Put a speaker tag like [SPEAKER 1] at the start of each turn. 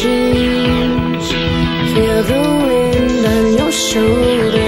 [SPEAKER 1] change Feel the wind on your shoulders